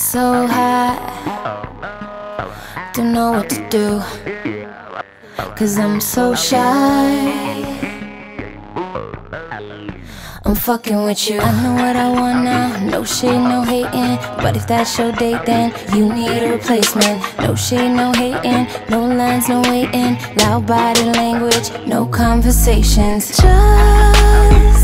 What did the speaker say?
so high, Don't know what to do. Cause I'm so shy. I'm fucking with you. I know what I want now. No shade, no hating. But if that's your date, then you need a replacement. No shade, no hating. No lines, no waiting. Loud body language, no conversations. Just